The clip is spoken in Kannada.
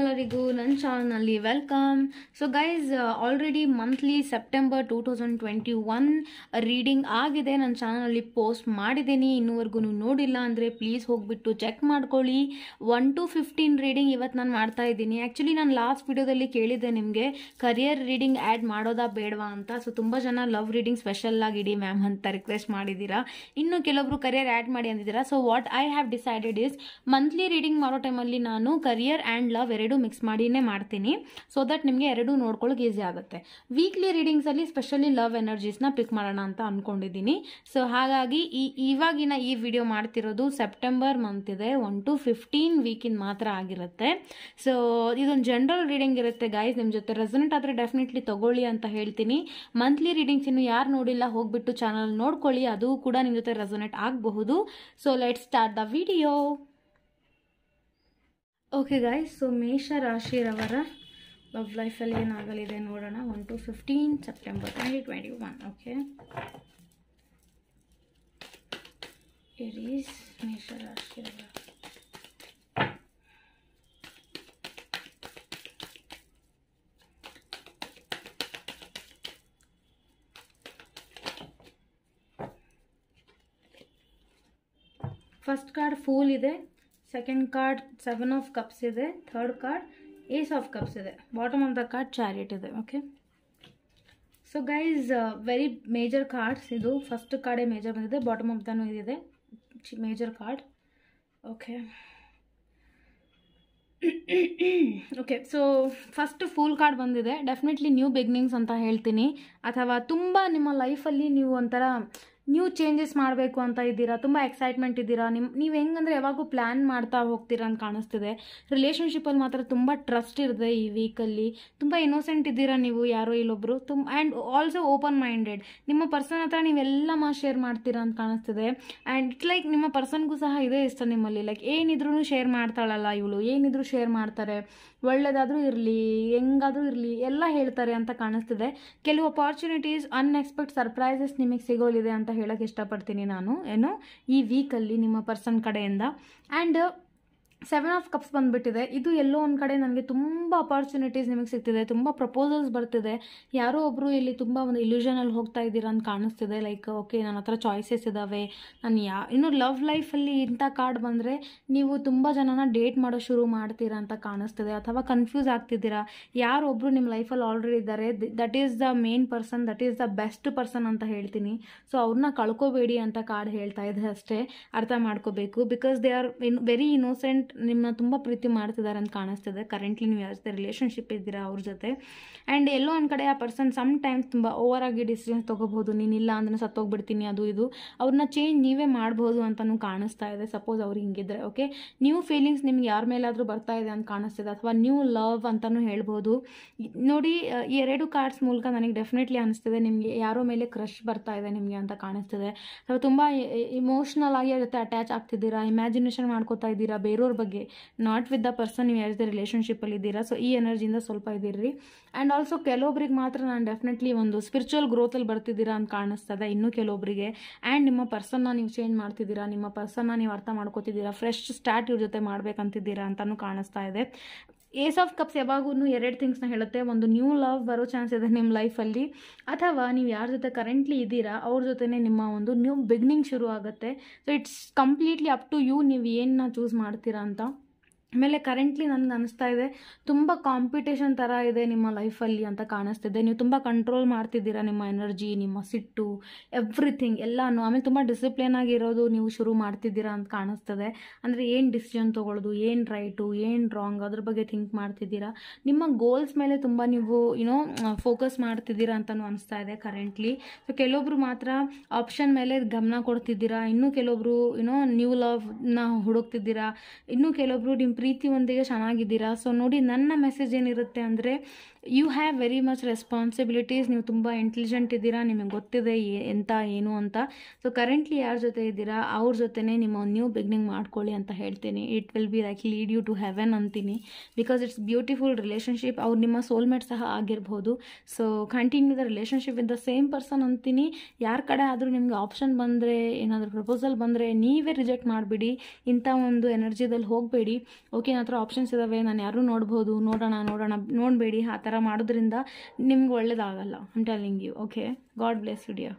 ಎಲ್ಲರಿಗೂ ನನ್ನ ಚಾನಲ್ನಲ್ಲಿ welcome. So guys already monthly September two thousand twenty one reading ಆಗಿದೆ. ನನ್ನ ಚಾನಲಲ್ಲಿ ಪೋಸ್ಟ್ ಮಾಡಿದ್ದೀನಿ. ಇನ್ನೂವರೆಗೂ ನೋಡಿಲ್ಲ ಅಂದರೆ ಪ್ಲೀಸ್ ಹೋಗಿಬಿಟ್ಟು ಚೆಕ್ ಮಾಡ್ಕೊಳ್ಳಿ. ಒನ್ ಟು ಫಿಫ್ಟೀನ್ ರೀಡಿಂಗ್ ಇವತ್ತು ನಾನು ಮಾಡ್ತಾ ಇದ್ದೀನಿ. ಆ್ಯಕ್ಚುಲಿ ನಾನು ಲಾಸ್ಟ್ ವಿಡಿಯೋದಲ್ಲಿ ಕೇಳಿದ್ದೆ ನಿಮಗೆ ಕರಿಯರ್ ರೀಡಿಂಗ್ ಆ್ಯಡ್ ಮಾಡೋದಾ ಬೇಡವಾ ಅಂತ. ಸೊ ತುಂಬ ಜನ ಲವ್ ರೀಡಿಂಗ್ ಸ್ಪೆಷಲ್ ಆಗಿಡಿ ಮ್ಯಾಮ್ ಅಂತ ರಿಕ್ವೆಸ್ಟ್ ಮಾಡಿದ್ದೀರಾ. ಇನ್ನು ಕೆಲವರು ಕರಿಯರ್ ಆ್ಯಡ್ ಮಾಡಿ ಅಂದಿದ್ದೀರಾ. So what I have decided is monthly reading ಮಾಡೋ ಟೈಮಲ್ಲಿ ನಾನು ಕರಿಯರ್ ಆ್ಯಂಡ್ ಲವ್ ಎರಡು ಮಿಕ್ಸ್ ಮಾಡಿನೇ ಮಾಡ್ತೀನಿ. ಸೊ ದಟ್ ನಿಮಗೆ ಎರಡು ನೋಡ್ಕೊಳ್ಳೋಕೆ ಈಸಿ ಆಗುತ್ತೆ. ವೀಕ್ಲಿ ರೀಡಿಂಗ್ಸಲ್ಲಿ ಸ್ಪೆಷಲಿ ಲವ್ ಎನರ್ಜೀಸ್ನ ಪಿಕ್ ಮಾಡೋಣ ಅಂತ ಅಂದ್ಕೊಂಡಿದ್ದೀನಿ ಸೊ ಹಾಗಾಗಿ ಈ, ಇವಾಗಿನ ಈ ವಿಡಿಯೋ ಮಾಡ್ತಿರೋದು ಸೆಪ್ಟೆಂಬರ್ ಮಂತ್ ಇದೆ. ಒನ್ ಟು ಫಿಫ್ಟೀನ್ ವೀಕಿಂದ ಮಾತ್ರ ಆಗಿರುತ್ತೆ. ಸೊ ಇದೊಂದು ಜನರಲ್ ರೀಡಿಂಗ್ ಇರುತ್ತೆ ಗೈಸ್ ನಿಮ್ಮ ಜೊತೆ ರೆಸನೆಂಟ್ ಆದರೆ ಡೆಫಿನೆಟ್ಲಿ ತಗೊಳ್ಳಿ ಅಂತ ಹೇಳ್ತೀನಿ. ಮಂತ್ಲಿ ರೀಡಿಂಗ್ಸ್ ಇನ್ನು ಯಾರು ನೋಡಿಲ್ಲ ಹೋಗ್ಬಿಟ್ಟು ಚಾನಲ್ ನೋಡ್ಕೊಳ್ಳಿ. ಅದು ಕೂಡ ನಿಮ್ಮ ಜೊತೆ ರೆಸನೆಟ್ ಆಗಬಹುದು. So let start the video okay guys so ಮೇಷ ರಾಶಿರವರ ಲವ್ ಲೈಫಲ್ಲಿ ಏನಾಗಲಿದೆ ನೋಡೋಣ. One to fifteen September twenty twenty one okay Aries ಮೇಷ ರಾಶಿರವರ ಫಸ್ಟ್ ಕಾರ್ಡ್ ಫೂಲ್ ಇದೆ. Second card seven of cups ಇದೆ. Third card ace of cups ಇದೆ. Bottom of the card chariot ಇದೆ okay so guys very major cards ಇದು ಫಸ್ಟ್ ಕಾರ್ಡೇ ಮೇಜರ್ ಬಂದಿದೆ. ಬಾಟಮ್ ಆಫ್ ದನೂ ಇದಿದೆ major card okay okay so first fool card ಬಂದಿದೆ. ಡೆಫಿನೆಟ್ಲಿ ನ್ಯೂ ಬಿಗ್ನಿಂಗ್ಸ್ ಅಂತ ಹೇಳ್ತೀನಿ. ಅಥವಾ ತುಂಬ ನಿಮ್ಮ ಲೈಫಲ್ಲಿ ನೀವು ಒಂಥರ ನ್ಯೂ ಚೇಂಜಸ್ ಮಾಡಬೇಕು ಅಂತ ಇದ್ದೀರಾ? ತುಂಬ ಎಕ್ಸೈಟ್ಮೆಂಟ್ ಇದ್ದೀರಾ? ನಿಮ್ಮ ನೀವು ಹೆಂಗಂದ್ರೆ ಯಾವಾಗೂ ಪ್ಲ್ಯಾನ್ ಮಾಡ್ತಾ ಹೋಗ್ತೀರಾ ಅಂತ ಕಾಣಿಸ್ತಿದೆ. ರಿಲೇಷನ್ಶಿಪ್ಪಲ್ಲಿ ಮಾತ್ರ ತುಂಬ ಟ್ರಸ್ಟ್ ಇರುತ್ತೆ ಈ ವೀಕಲ್ಲಿ ತುಂಬ ಇನ್ನೋಸೆಂಟ್ ಇದ್ದೀರಾ ನೀವು? ಯಾರೋ ಇಲ್ಲೊಬ್ರು? ತುಂಬ ಆ್ಯಂಡ್ ಆಲ್ಸೋ ಓಪನ್ ಮೈಂಡೆಡ್ ನಿಮ್ಮ ಪರ್ಸನ್ ಹತ್ರ ನೀವೆಲ್ಲ ಮಾ ಶೇರ್ ಮಾಡ್ತೀರಾ ಅಂತ ಕಾಣಿಸ್ತಿದೆ. ಆ್ಯಂಡ್ ಇಟ್ ಲೈಕ್ ನಿಮ್ಮ ಪರ್ಸನ್ಗೂ ಸಹ ಇದೇ ಇಷ್ಟ ನಿಮ್ಮಲ್ಲಿ. ಲೈಕ್ ಏನಿದ್ರೂ ಶೇರ್ ಮಾಡ್ತಾಳಲ್ಲ ಇವಳು. ಏನಿದ್ರು ಶೇರ್ ಮಾಡ್ತಾರೆ. ಒಳ್ಳೇದಾದರೂ ಇರಲಿ, ಹೆಂಗಾದರೂ ಇರಲಿ, ಎಲ್ಲ ಹೇಳ್ತಾರೆ ಅಂತ ಕಾಣಿಸ್ತಿದೆ. ಕೆಲವು ಅಪಾರ್ಚುನಿಟೀಸ್ ಅನ್ಎಕ್ಸ್ಪೆಕ್ಟ್ ಸರ್ಪ್ರೈಸಸ್ ನಿಮಗೆ ಸಿಗೋಲಿದೆ ಅಂತ ಹೇಳಕ್ಕೆ ಇಷ್ಟಪಡ್ತೀನಿ ನಾನು. ಏನು? ಈ ವೀಕಲ್ಲಿ ನಿಮ್ಮ ಪರ್ಸನ್ ಕಡೆಯಿಂದ. ಆ್ಯಂಡ್ ಸೆವೆನ್ ಆಫ್ ಕಪ್ಸ್ ಬಂದುಬಿಟ್ಟಿದೆ. ಇದು ಎಲ್ಲೋ ಒಂದು ಕಡೆ ನನಗೆ ತುಂಬ ಅಪಾರ್ಚುನಿಟೀಸ್ ನಿಮಗೆ ಸಿಗ್ತಿದೆ. ತುಂಬ ಪ್ರಪೋಸಲ್ಸ್ ಬರ್ತಿದೆ. ಯಾರೋ ಒಬ್ಬರು ಇಲ್ಲಿ ತುಂಬ ಒಂದು ಇಲ್ಯೂಷನಲ್ಲಿ ಹೋಗ್ತಾ ಇದ್ದೀರಾ ಅಂತ ಕಾಣಿಸ್ತಿದೆ. ಲೈಕ್ ಓಕೆ ನನ್ನ ಹತ್ರ ಚಾಯ್ಸಸ್ ಇದ್ದಾವೆ ನಾನು ಯಾ, ಇನ್ನು ಲವ್ ಲೈಫಲ್ಲಿ ಇಂಥ ಕಾರ್ಡ್ ಬಂದರೆ ನೀವು ತುಂಬ ಜನನ ಡೇಟ್ ಮಾಡೋ ಶುರು ಮಾಡ್ತೀರಾ ಅಂತ ಕಾಣಿಸ್ತಿದೆ. ಅಥವಾ ಕನ್ಫ್ಯೂಸ್ ಆಗ್ತಿದ್ದೀರಾ? ಯಾರೊಬ್ಬರು ನಿಮ್ಮ ಲೈಫಲ್ಲಿ ಆಲ್ರೆಡಿ ಇದ್ದಾರೆ. That is the main person that is the best person ಅಂತ ಹೇಳ್ತೀನಿ. ಸೊ ಅವ್ರನ್ನ ಕಳ್ಕೋಬೇಡಿ ಅಂತ ಕಾರ್ಡ್ ಹೇಳ್ತಾ ಇದೆ ಅಷ್ಟೇ. ಅರ್ಥ ಮಾಡ್ಕೋಬೇಕು. Because they are in very innocent ನಿಮ್ಮನ್ನ ತುಂಬ ಪ್ರೀತಿ ಮಾಡ್ತಿದ್ದಾರೆ ಅಂತ ಕಾಣಿಸ್ತಿದೆ. ಕರೆಂಟ್ಲಿ ನೀವು ಯಾವ ಜೊತೆ ರಿಲೇಷನ್ಶಿಪ್ ಇದ್ದೀರಾ ಅವ್ರ ಜೊತೆ. ಆ್ಯಂಡ್ ಎಲ್ಲೋ ಒಂದು ಕಡೆ ಆ ಪರ್ಸನ್ ಸಮ್ ಟೈಮ್ಸ್ ತುಂಬ ಓವರ್ ಆಗಿ ಡಿಸಿಷನ್ಸ್ ತೊಗೋಬೋದು ನೀನಿಲ್ಲ ಅಂದ್ರೆ ಸತ್ತೋಗ್ಬಿಡ್ತೀನಿ, ಅದು ಇದು. ಅವ್ರನ್ನ ಚೇಂಜ್ ನೀವೇ ಮಾಡ್ಬೋದು ಅಂತಲೂ ಕಾಣಿಸ್ತಾ ಇದೆ. ಸಪೋಸ್ ಅವ್ರು ಹಿಂಗಿದ್ರೆ ಓಕೆ ನ್ಯೂ ಫೀಲಿಂಗ್ಸ್ ನಿಮ್ಗೆ ಯಾರ ಮೇಲಾದರೂ ಬರ್ತಾ ಇದೆ ಅಂತ ಕಾಣಿಸ್ತಿದೆ. ಅಥವಾ ನ್ಯೂ ಲವ್ ಅಂತಲೂ ಹೇಳ್ಬೋದು. ನೋಡಿ ಎರಡು ಕಾರ್ಡ್ಸ್ ಮೂಲಕ ನನಗೆ ಡೆಫಿನೆಟ್ಲಿ ಅನಿಸ್ತಿದೆ. ನಿಮಗೆ ಯಾರೋ ಮೇಲೆ ಕ್ರಶ್ ಬರ್ತಾ ಇದೆ ನಿಮಗೆ ಅಂತ ಕಾಣಿಸ್ತಿದೆ. ಅಥವಾ ತುಂಬ ಇಮೋಷ್ನಲ್ ಆಗಿ ಜೊತೆ ಅಟ್ಯಾಚ್ ಆಗ್ತಿದ್ದೀರಾ ಇಮ್ಯಾಜಿನೇಷನ್ ಮಾಡ್ಕೋತಾ ಇದ್ದೀರಾ ಬೇರೆಯವ್ರ ಬಗ್ಗೆ ನಾಟ್ ವಿತ್ ದ ಪರ್ಸನ್ ನೀವು ಯಾವುದೇ ರಿಲೇಷನ್ಶಿಪ್ಪಲ್ಲಿ ಇದ್ದೀರಾ. ಸೊ ಈ ಎನರ್ಜಿಯಿಂದ ಸ್ವಲ್ಪ ಇದ್ದೀರಿ. ಆ್ಯಂಡ್ ಆಲ್ಸೋ ಕೆಲವೊಬ್ರಿಗೆ ಮಾತ್ರ ನಾನು ಡೆಫಿನೆಟ್ಲಿ ಒಂದು ಸ್ಪಿರಿಚುವಲ್ ಗ್ರೋತಲ್ಲಿ ಬರ್ತಿದ್ದೀರಾ ಅಂತ ಕಾಣಿಸ್ತದೆ ಇನ್ನೂ ಕೆಲವೊಬ್ಬರಿಗೆ ಆ್ಯಂಡ್ ನಿಮ್ಮ ಪರ್ಸನ್ನ ನೀವು ಚೇಂಜ್ ಮಾಡ್ತಿದ್ದೀರಾ, ನಿಮ್ಮ ಪರ್ಸನ್ನ ನೀವು ಅರ್ಥ ಮಾಡ್ಕೋತಿದ್ದೀರಾ ಫ್ರೆಶ್ ಸ್ಟಾರ್ಟ್ ಇವ್ರ ಜೊತೆ ಮಾಡ್ಬೇಕಂತಿದ್ದೀರಾ ಅಂತಲೂ ಕಾಣಿಸ್ತಾ ಇದೆ. ಏಸ್ ಆಫ್ ಕಪ್ಸ್ ಯಾವಾಗೂ ಎರಡು ಥಿಂಗ್ಸ್ನ ಹೇಳುತ್ತೆ. ಒಂದು ನ್ಯೂ ಲವ್ ಬರೋ ಚಾನ್ಸ್ ಇದೆ ನಿಮ್ಮ ಲೈಫಲ್ಲಿ ಅಥವಾ ನೀವು ಯಾರ ಜೊತೆ ಕರೆಂಟ್ಲಿ ಇದ್ದೀರಾ, ಅವ್ರ ಜೊತೆನೇ ನಿಮ್ಮ ಒಂದು ನ್ಯೂ ಬಿಗ್ನಿಂಗ್ ಶುರು ಆಗುತ್ತೆ so it's completely up to you ನೀವು ಏನನ್ನ ಚೂಸ್ ಮಾಡ್ತೀರಾ ಅಂತ. ಆಮೇಲೆ ಕರೆಂಟ್ಲಿ ನನಗೆ ಅನಿಸ್ತಾ ಇದೆ, ತುಂಬ ಕಾಂಪಿಟೇಷನ್ ಥರ ಇದೆ ನಿಮ್ಮ ಲೈಫಲ್ಲಿ ಅಂತ ಕಾಣಿಸ್ತಿದೆ ನೀವು ತುಂಬ ಕಂಟ್ರೋಲ್ ಮಾಡ್ತಿದ್ದೀರಾ ನಿಮ್ಮ ಎನರ್ಜಿ ನಿಮ್ಮ ಸಿಟ್ಟು ಎವ್ರಿಥಿಂಗ್ ಎಲ್ಲನೂ. ಆಮೇಲೆ ತುಂಬ ಡಿಸಿಪ್ಲಿನ್ ಆಗಿರೋದು ನೀವು ಶುರು ಮಾಡ್ತಿದ್ದೀರಾ ಅಂತ ಕಾಣಿಸ್ತದೆ ಅಂದರೆ ಏನು ಡಿಸಿಷನ್ ತೊಗೊಳ್ಳೋದು ಏನು ರೈಟು ಏನು ರಾಂಗ್ ಅದ್ರ ಬಗ್ಗೆ ಥಿಂಕ್ ಮಾಡ್ತಿದ್ದೀರಾ? ನಿಮ್ಮ ಗೋಲ್ಸ್ ಮೇಲೆ ತುಂಬ ನೀವು ಯುನೋ ಫೋಕಸ್ ಮಾಡ್ತಿದ್ದೀರಾ ಅಂತಲೂ ಅನಿಸ್ತಾ ಇದೆ ಕರೆಂಟ್ಲಿ ಸೊ ಕೆಲವೊಬ್ರು ಮಾತ್ರ ಆಪ್ಷನ್ ಮೇಲೆ ಗಮನ ಕೊಡ್ತಿದ್ದೀರಾ, ಇನ್ನೂ ಕೆಲವೊಬ್ರು ಯುನೋ ನ್ಯೂ ಲವ್ನ ಹುಡುಕ್ತಿದ್ದೀರಾ, ಇನ್ನೂ ಕೆಲವೊಬ್ರು ನಿಮ್ಮ ಪ್ರೀತಿ ಒಂದಿಗೆ ಚೆನ್ನಾಗಿದ್ದೀರಾ? ಸೊ ನೋಡಿ, ನನ್ನ ಮೆಸೇಜ್ ಏನಿರುತ್ತೆ ಅಂದರೆ you have very much responsibilities ನೀವು ತುಂಬ ಇಂಟೆಲಿಜೆಂಟ್ ಇದ್ದೀರಾ, ನಿಮಗೆ ಗೊತ್ತಿದೆ ಎಂತ, ಏನು ಅಂತ. ಸೊ ಕರೆಂಟ್ಲಿ ಯಾರ ಜೊತೆ ಇದ್ದೀರಾ? ಅವ್ರ ಜೊತೆನೇ ನಿಮ್ಮ ನ್ಯೂ ಬಿಗ್ನಿಂಗ್ ಮಾಡ್ಕೊಳ್ಳಿ ಅಂತ ಹೇಳ್ತೀನಿ. It will be like lead you to heaven ಅಂತೀನಿ. ಬಿಕಾಸ್ ಇಟ್ಸ್ ಬ್ಯೂಟಿಫುಲ್ ರಿಲೇಷನ್ಶಿಪ್ ಅವ್ರು ನಿಮ್ಮ ಸೋಲ್ಮೇಟ್ ಸಹ ಆಗಿರ್ಬೋದು. So continue the relationship with the same person ಅಂತೀನಿ. ಯಾರ ಕಡೆ ಆದರೂ ನಿಮ್ಗೆ ಆಪ್ಷನ್ ಬಂದರೆ, ಏನಾದರೂ ಪ್ರಪೋಸಲ್ ಬಂದರೆ, ನೀವೇ ರಿಜೆಕ್ಟ್ ಮಾಡಿಬಿಡಿ. ಇಂಥ ಒಂದು ಎನರ್ಜಿದಲ್ಲಿ ಹೋಗಬೇಡಿ. ಓಕೆ ನನ್ನ ಹತ್ರ ಆಪ್ಷನ್ಸ್ ಇದ್ದಾವೆ ನಾನು ಯಾರೂ ನೋಡ್ಬೋದು, ನೋಡೋಣ ನೋಡೋಣ, ನೋಡಬೇಡಿ, ಆ ಥರ ಮಾಡೋದ್ರಿಂದ ನಿಮ್ಗೆ ಒಳ್ಳೇದಾಗಲ್ಲ I'm telling you okay God bless you dear